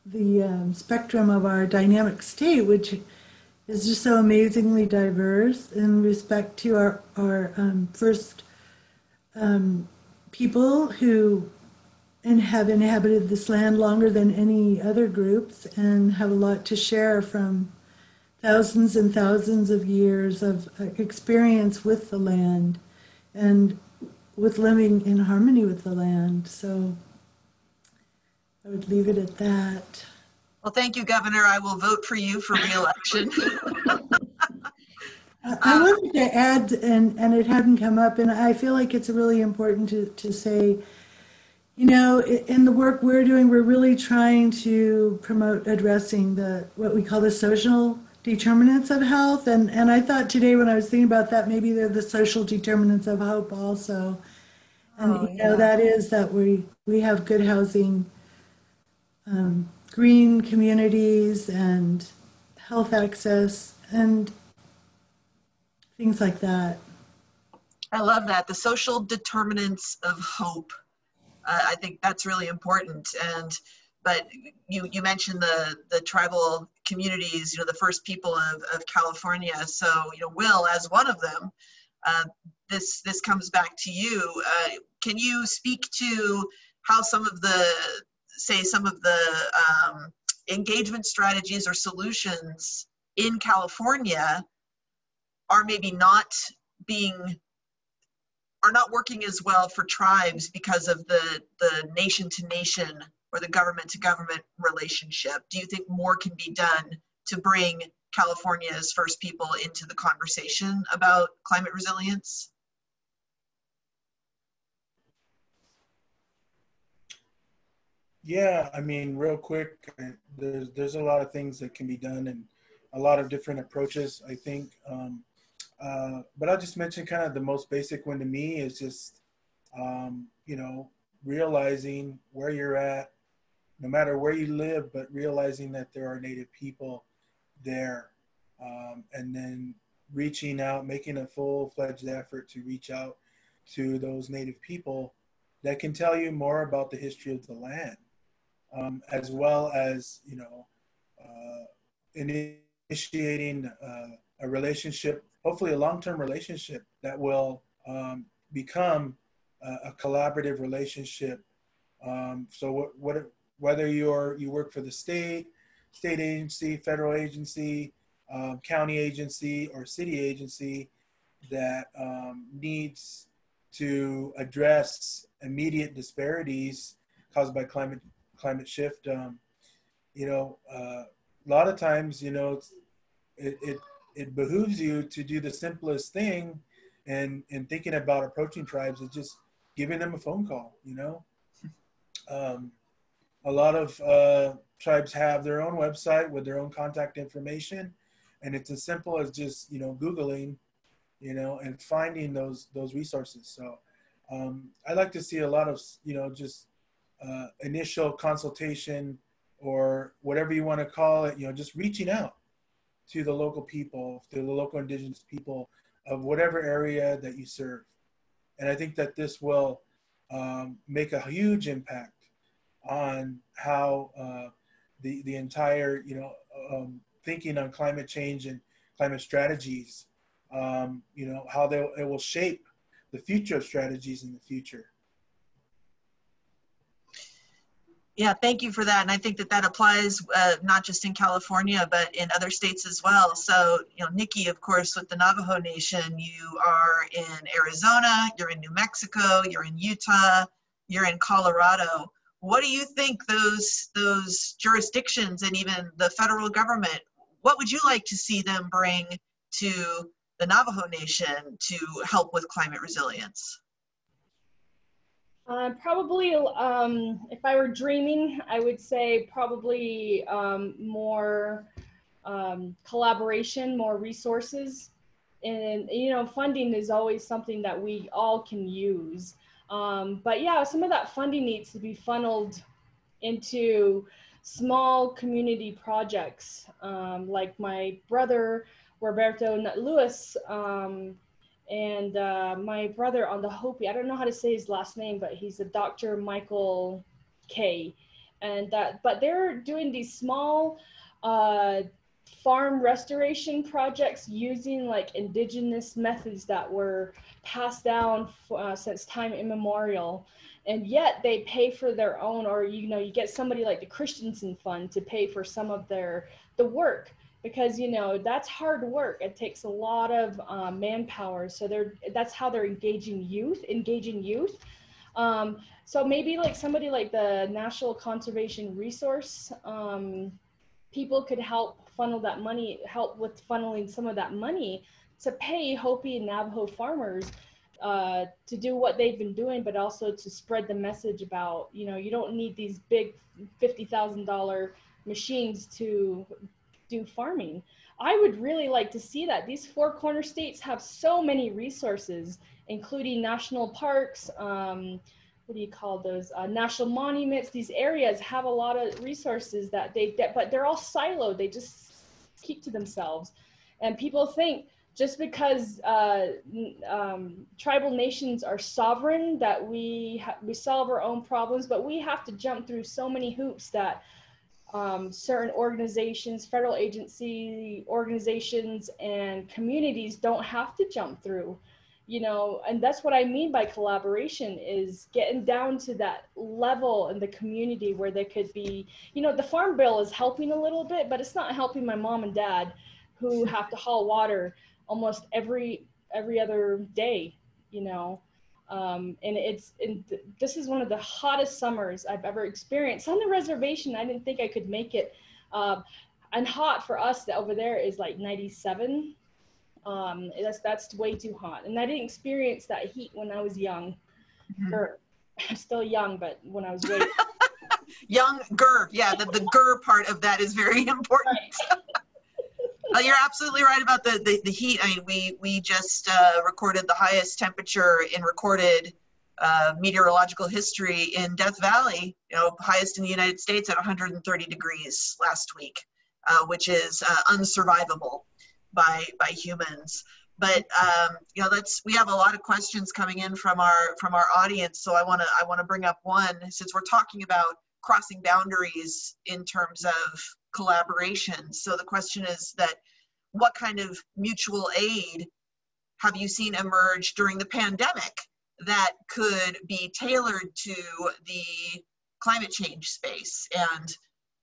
the um, spectrum of our dynamic state which is just so amazingly diverse in respect to our our um, first um, people who and have inhabited this land longer than any other groups and have a lot to share from thousands and thousands of years of uh, experience with the land. And with living in harmony with the land. So I would leave it at that. Well, thank you, Governor. I will vote for you for reelection. I wanted to add, and, and it hadn't come up, and I feel like it's really important to, to say, you know, in the work we're doing, we're really trying to promote addressing the what we call the social determinants of health. And, and I thought today when I was thinking about that, maybe they're the social determinants of hope also. And Oh, you know, yeah. that is that we, we have good housing, um, green communities and health access and things like that. I love that. The social determinants of hope. Uh, I think that's really important. And but you you mentioned the the tribal communities. You know, the first people of, of California. So you know, Will as one of them. Uh, this this comes back to you. Uh, can you speak to how some of the say some of the um, engagement strategies or solutions in California are maybe not being are not working as well for tribes because of the the nation to nation or the government to government relationship do you think more can be done to bring california's first people into the conversation about climate resilience Yeah, I mean, real quick, there's there's a lot of things that can be done and a lot of different approaches. I think, um, uh, but I'll just mention kind of the most basic one to me is just, um, you know, realizing where you're at, no matter where you live, but realizing that there are Native people there, um, and then reaching out, making a full-fledged effort to reach out to those Native people that can tell you more about the history of the land um, as well as you know uh, initiating uh, a relationship, hopefully a long-term relationship that will um, become a, a, collaborative relationship. Um, so what, what, whether you're you work for the state, state agency, federal agency, um, county agency, or city agency that um, needs to address immediate disparities caused by climate climate shift. Um, you know, uh, a lot of times, you know, it, it, it behooves you to do the simplest thing and, and thinking about approaching tribes is just giving them a phone call, you know. Um, a lot of uh, tribes have their own website with their own contact information, and it's as simple as just, you know, Googling, you know, and finding those, those resources. So um, I like to see a lot of, you know, just uh, initial consultation or whatever you want to call it, you know, just reaching out to the local people, to the local indigenous people of whatever area that you serve. And I think that this will um, make a huge impact on how uh, the, the entire, you know, um, thinking on climate change and climate strategies, um, you know, how they, it will shape the future of strategies in the future. Yeah, thank you for that. And I think that that applies uh, not just in California, but in other states as well. So, you know, Nikki, of course, with the Navajo Nation, you are in Arizona, you're in New Mexico, you're in Utah, you're in Colorado. What do you think those those jurisdictions and even the federal government, what would you like to see them bring to the Navajo Nation to help with climate resilience? Uh, probably, um, if I were dreaming, I would say probably um, more um, collaboration, more resources. And, you know, funding is always something that we all can use. Um, but yeah, some of that funding needs to be funneled into small community projects. Um, like my brother, Roberto Lewis, um, and uh, my brother on the Hopi. I don't know how to say his last name, but he's a Dr. Michael K. And that, but they're doing these small uh, farm restoration projects using like indigenous methods that were passed down uh, since time immemorial. And yet they pay for their own, or you know, you get somebody like the Christensen Fund to pay for some of their the work. Because you know that's hard work. It takes a lot of um, manpower. So they're that's how they're engaging youth engaging youth. Um, so maybe like somebody like the national conservation resource um, people could help funnel that money help with funneling some of that money to pay hopi and navajo farmers uh, to do what they've been doing but also to spread the message about you know you don't need these big $50000 machines to do farming. I would really like to see that. These four corner states have so many resources, including national parks, um, what do you call those? Uh, national monuments. These areas have a lot of resources that they get, but they're all siloed. They just keep to themselves. And people think just because uh, um, tribal nations are sovereign that we we solve our own problems, but we have to jump through so many hoops that um, certain organizations, federal agency organizations, and communities don't have to jump through. You know, and that's what I mean by collaboration is getting down to that level in the community where there could be, you know, the farm bill is helping a little bit, but it's not helping my mom and dad who have to haul water almost every every other day, you know. Um, and it's and th- this is one of the hottest summers I've ever experienced on the reservation. I didn't think I could make it. Uh, and hot for us over there is like 97. Um, that's that's way too hot. And I didn't experience that heat when I was young. Mm-hmm. Or I'm still young, but when I was way younger, yeah, the, the gur part of that is very important. Right. Uh, you're absolutely right about the, the, the, heat. I mean, we, we just uh, recorded the highest temperature in recorded uh, meteorological history in Death Valley, you know, highest in the United States at 130 degrees last week, uh, which is uh, unsurvivable by, by humans. But um, you know, let's. We have a lot of questions coming in from our from our audience, so I want to I want to bring up one since we're talking about crossing boundaries in terms of collaboration. So the question is that what kind of mutual aid have you seen emerge during the pandemic that could be tailored to the climate change space? And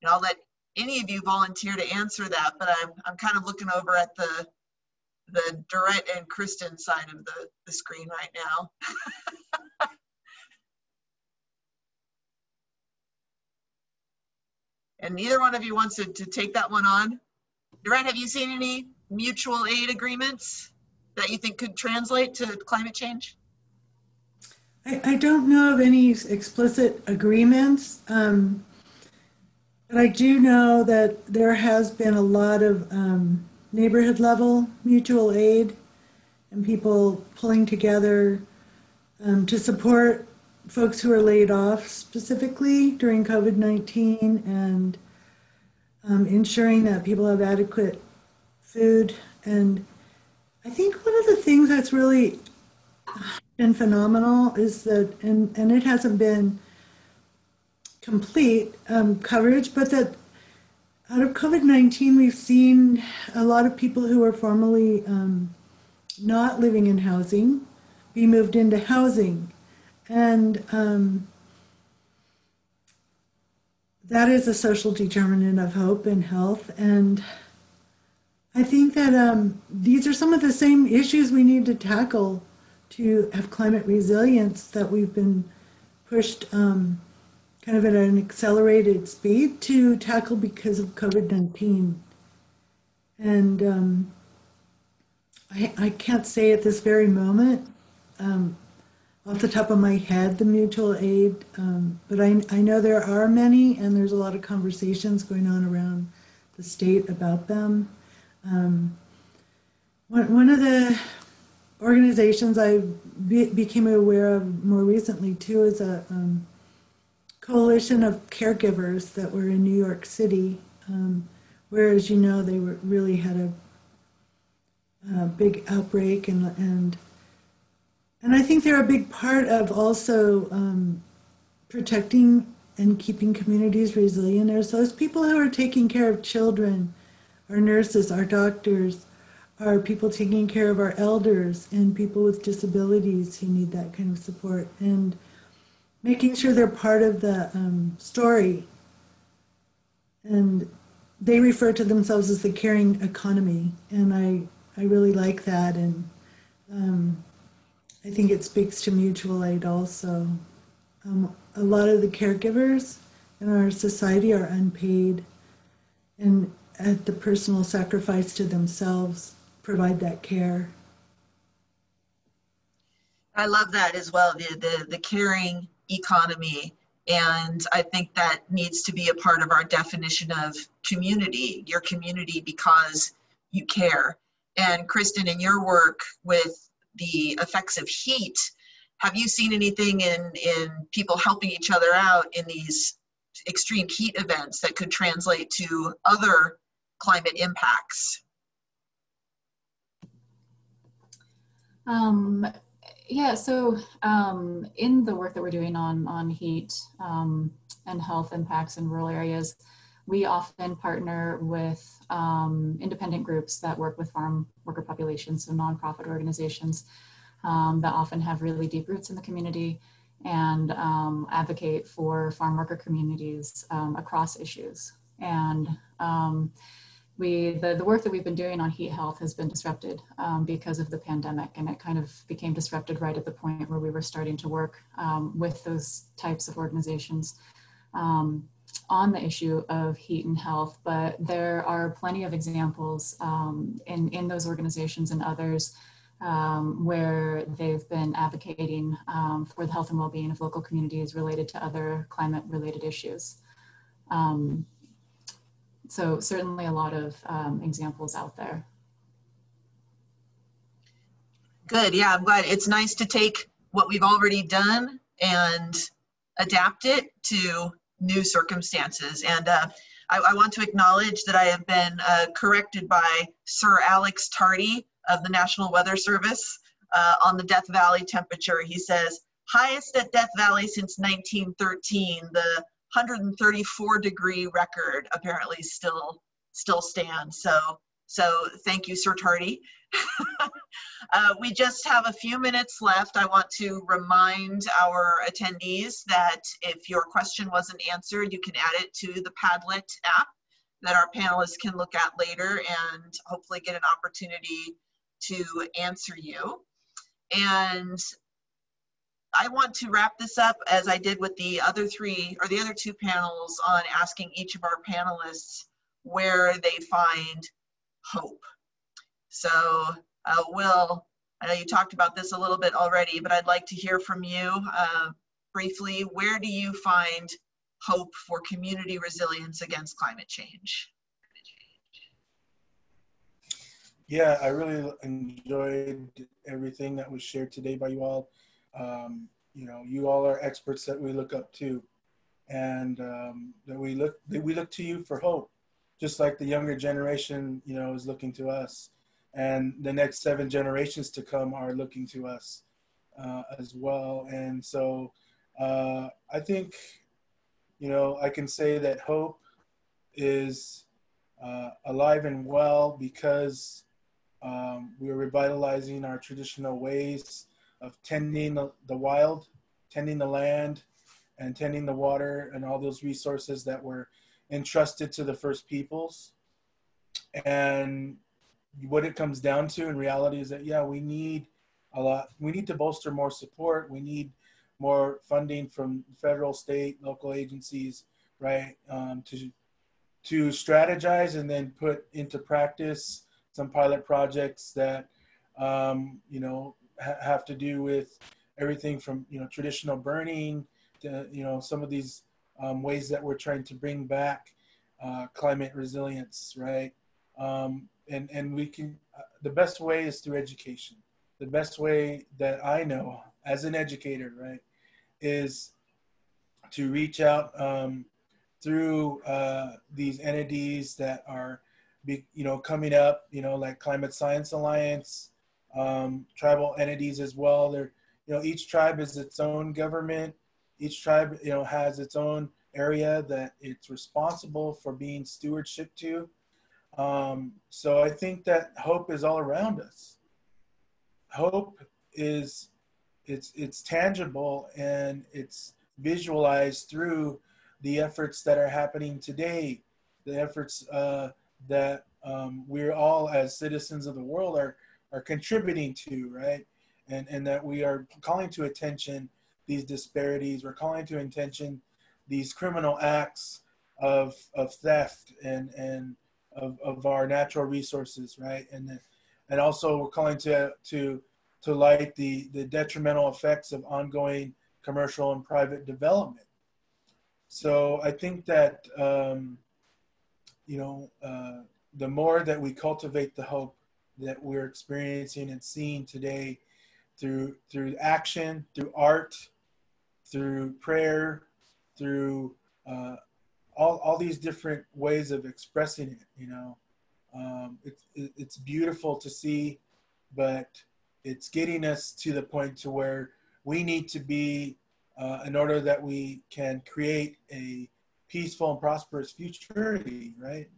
you know, I'll let any of you volunteer to answer that, but I'm, I'm kind of looking over at the the Dorette and Kristen side of the, the screen right now. and neither one of you wants to, to take that one on. Dorette, have you seen any mutual aid agreements that you think could translate to climate change? I, I don't know of any explicit agreements, um, but I do know that there has been a lot of um, neighborhood level mutual aid and people pulling together um, to support folks who are laid off specifically during COVID 19 and um, ensuring that people have adequate food. And I think one of the things that's really been phenomenal is that, and, and it hasn't been complete um, coverage, but that out of COVID 19, we've seen a lot of people who are formerly um, not living in housing be moved into housing. And um, that is a social determinant of hope and health. And I think that um, these are some of the same issues we need to tackle to have climate resilience that we've been pushed um, kind of at an accelerated speed to tackle because of COVID 19. And um, I, I, can't say at this very moment um, off the top of my head the mutual aid, um, but I, I know there are many, and there's a lot of conversations going on around the state about them. Um, one, one of the organizations I be, became aware of more recently too is a um, coalition of caregivers that were in New York City, um, where, as you know, they were really had a, a big outbreak and and and I think they're a big part of also um, protecting and keeping communities resilient. There's those people who are taking care of children, our nurses, our doctors, our people taking care of our elders, and people with disabilities who need that kind of support, and making sure they're part of the um, story. And they refer to themselves as the caring economy, and I I really like that, and um, I think it speaks to mutual aid also. Um, a lot of the caregivers in our society are unpaid and at the personal sacrifice to themselves provide that care. I love that as well, the, the, the caring economy. And I think that needs to be a part of our definition of community, your community because you care. And Kristen, in your work with the effects of heat, have you seen anything in, in people helping each other out in these extreme heat events that could translate to other climate impacts? Um, yeah, so um, in the work that we're doing on, on heat um, and health impacts in rural areas, we often partner with um, independent groups that work with farm worker populations, so nonprofit organizations um, that often have really deep roots in the community and um, advocate for farm worker communities um, across issues. And we, the, the work that we've been doing on heat health has been disrupted um, because of the pandemic and it kind of became disrupted right at the point where we were starting to work with those types of organizations. Um, on the issue of heat and health, but there are plenty of examples um, in, in those organizations and others um, where they've been advocating um, for the health and well-being of local communities related to other climate-related issues. Um, so certainly a lot of um, examples out there. Good, yeah, I'm glad. It's nice to take what we've already done and adapt it to new circumstances. And uh, I, I, want to acknowledge that I have been uh, corrected by Sir Alex Tardy of the National Weather Service uh, on the Death Valley temperature. He says, highest at Death Valley since 1913. The 134 degree record apparently still still stands. So so thank you, Sir Tardy. uh, we just have a few minutes left. I want to remind our attendees that if your question wasn't answered, you can add it to the Padlet app that our panelists can look at later and hopefully get an opportunity to answer you. And I want to wrap this up as I did with the other three or the other two panels on asking each of our panelists where they find hope. So, uh, Will, I know you talked about this a little bit already, but I'd like to hear from you uh, briefly. Where do you find hope for community resilience against climate change? Yeah, I really enjoyed everything that was shared today by you all. Um, you know, you all are experts that we look up to, and um, that we look that we look to you for hope just like the younger generation, you know, is looking to us, and the next seven generations to come are looking to us uh, as well. And so, uh, I think, you know, I can say that hope is uh, alive and well because um, we're revitalizing our traditional ways of tending the, the wild, tending the land, and tending the water and all those resources that were entrusted to the first peoples. And what it comes down to in reality is that, yeah, we need a lot, we need to bolster more support. We need more funding from federal, state, local agencies, right? Um, to, to strategize and then put into practice some pilot projects that, um, you know, ha have to do with everything from you know traditional burning to you know some of these um, ways that we're trying to bring back uh, climate resilience, right? Um, and and we can uh, the best way is through education. The best way that I know as an educator, right, is to reach out um, through uh, these entities that are, be, you know, coming up, you know, like Climate Science Alliance, um, tribal entities as well. They're, you know, each tribe is its own government. Each tribe, you know, has its own area that it's responsible for being stewardship to. Um, so I think that hope is all around us. Hope is it's it's tangible and it's visualized through the efforts that are happening today, the efforts uh, that um, we're all as citizens of the world are are contributing to, right? And and that we are calling to attention these disparities. We're calling to attention these criminal acts of of theft and and of, of our natural resources, right? And and also we're calling to to to light the the detrimental effects of ongoing commercial and private development. So I think that um, you know uh, the more that we cultivate the hope that we're experiencing and seeing today through through action, through art, through prayer, through uh, all, all these different ways of expressing it, you know. Um, it, it, it's beautiful to see, but it's getting us to the point to where we need to be, uh, in order that we can create a peaceful and prosperous future, right?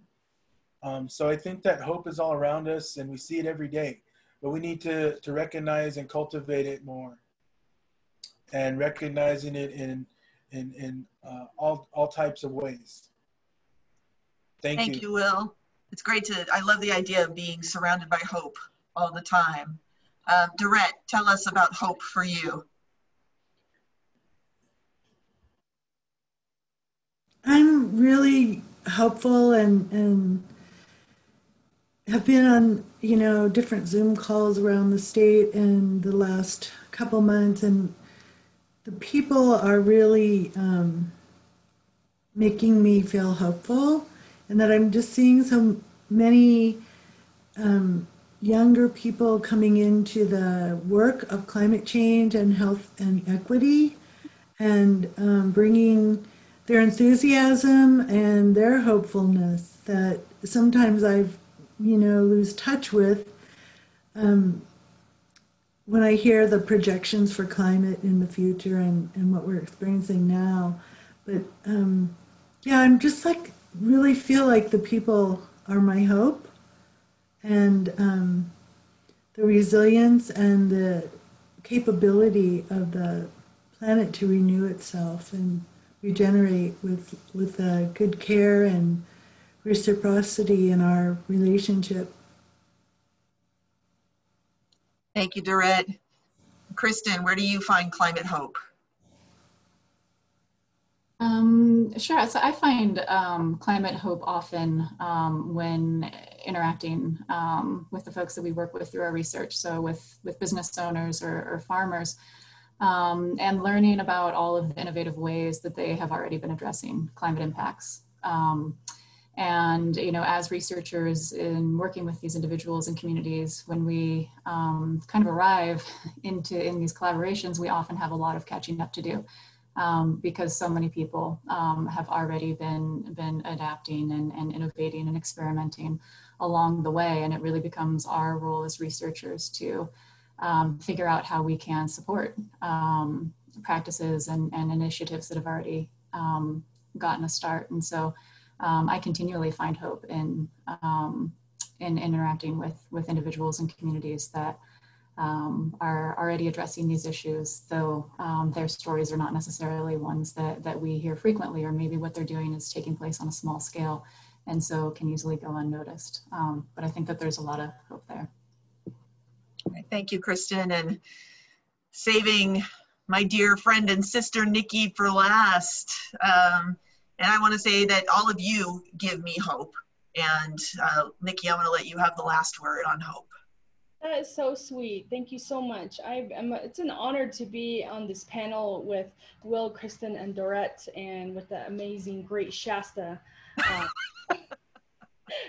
Um, so I think that hope is all around us and we see it every day, but we need to, to recognize and cultivate it more and recognizing it in in, in uh, all, all types of ways. Thank, you. Thank you. you, Will. It's great to, I love the idea of being surrounded by hope all the time. Uh, Dorette, tell us about hope for you. I'm really hopeful and, and have been on, you know, different Zoom calls around the state in the last couple months and the people are really um, making me feel hopeful, and that I'm just seeing so many um, younger people coming into the work of climate change and health and equity, and um, bringing their enthusiasm and their hopefulness that sometimes I've, you know, lose touch with. Um, when I hear the projections for climate in the future and, and what we're experiencing now, but um, yeah, I'm just like really feel like the people are my hope and um, the resilience and the capability of the planet to renew itself and regenerate with with uh, good care and reciprocity in our relationship Thank you, Dorette. Kristen, where do you find climate hope? Um, sure. So I find um, climate hope often um, when interacting um, with the folks that we work with through our research. So with with business owners or, or farmers, um, and learning about all of the innovative ways that they have already been addressing climate impacts. And you know, as researchers in working with these individuals and communities, when we um, kind of arrive into in these collaborations, we often have a lot of catching up to do um, because so many people um, have already been been adapting and, and innovating and experimenting along the way, and it really becomes our role as researchers to um, figure out how we can support um, practices and, and initiatives that have already um, gotten a start. And so um, I continually find hope in um, in interacting with with individuals and communities that um, are already addressing these issues, though um, their stories are not necessarily ones that that we hear frequently, or maybe what they're doing is taking place on a small scale, and so can easily go unnoticed. Um, but I think that there's a lot of hope there. Thank you, Kristen, and saving my dear friend and sister Nikki for last. Um, and I want to say that all of you give me hope. And uh, Nikki, I'm going to let you have the last word on hope. That is so sweet. Thank you so much. I am. It's an honor to be on this panel with Will, Kristen, and Dorette, and with the amazing, great Shasta, uh,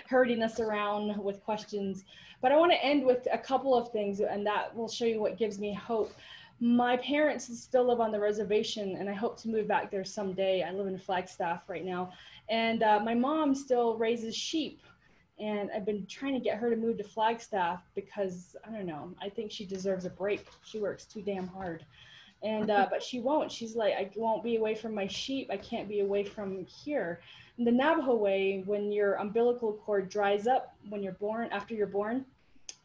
herding us around with questions. But I want to end with a couple of things, and that will show you what gives me hope. My parents still live on the reservation, and I hope to move back there someday. I live in Flagstaff right now, and uh, my mom still raises sheep and I've been trying to get her to move to Flagstaff because I don't know. I think she deserves a break. She works too damn hard, and uh, but she won't. She's like, I won't be away from my sheep. I can't be away from here. In the Navajo way, when your umbilical cord dries up when you're born, after you're born,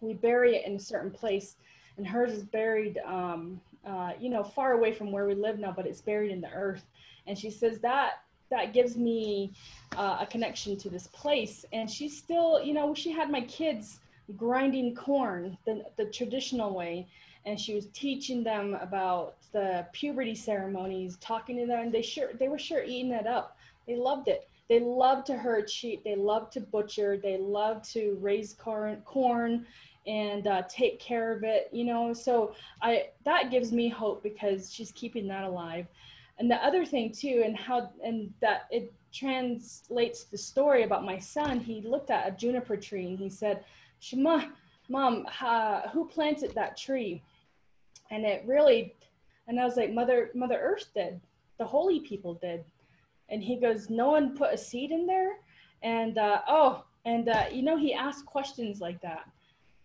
we bury it in a certain place, and hers is buried, um, uh, you know, far away from where we live now, but it's buried in the earth. And she says that that gives me uh, a connection to this place. And she's still, you know, she had my kids grinding corn the, the traditional way. And she was teaching them about the puberty ceremonies, talking to them, and they sure they were sure eating it up. They loved it. They loved to herd sheep. They loved to butcher. They loved to raise corn, corn and uh, take care of it. You know, so I that gives me hope because she's keeping that alive. And the other thing too and how and that it translates the story about my son he looked at a juniper tree and he said shema mom who planted that tree? And it really and i was like mother mother earth did. The holy people did. And he goes no one put a seed in there? And uh, oh and uh, you know he asked questions like that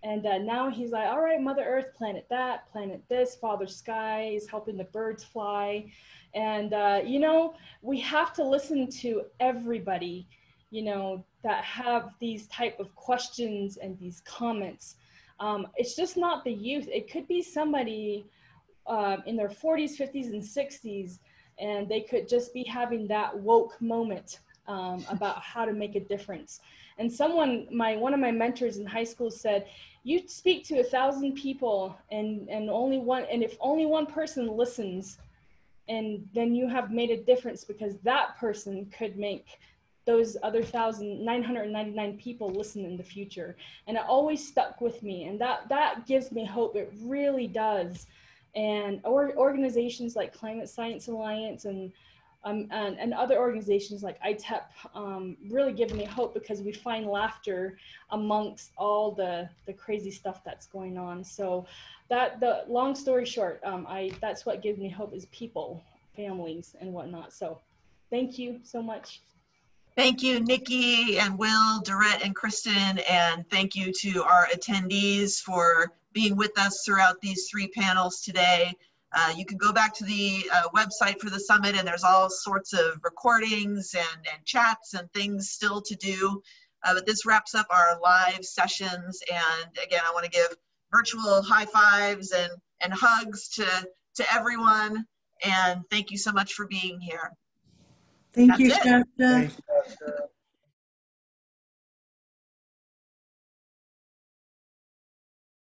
and uh, now he's like all right mother earth planet that planet this father sky is helping the birds fly. And uh, you know we have to listen to everybody you know that have these type of questions and these comments. Um, it's just not the youth. It could be somebody uh, in their 40s 50s and 60s and they could just be having that woke moment um, about how to make a difference and someone my one of my mentors in high school said you speak to a thousand people and and only one and if only one person listens and then you have made a difference because that person could make those other thousand nine hundred ninety nine people listen in the future. And it always stuck with me and that that gives me hope. It really does. And or organizations like climate science alliance and um, and, and other organizations like ITEP um, really give me hope because we find laughter amongst all the, the crazy stuff that's going on. So that the long story short, um, I that's what gives me hope is people, families, and whatnot. So thank you so much. Thank you, Nikki and Will, Dorette and Kristen, and thank you to our attendees for being with us throughout these three panels today. Uh, you can go back to the uh, website for the summit and there's all sorts of recordings and, and chats and things still to do. Uh, but this wraps up our live sessions. And again, I want to give virtual high fives and, and hugs to, to everyone. And thank you so much for being here. Thank That's you, Shasta.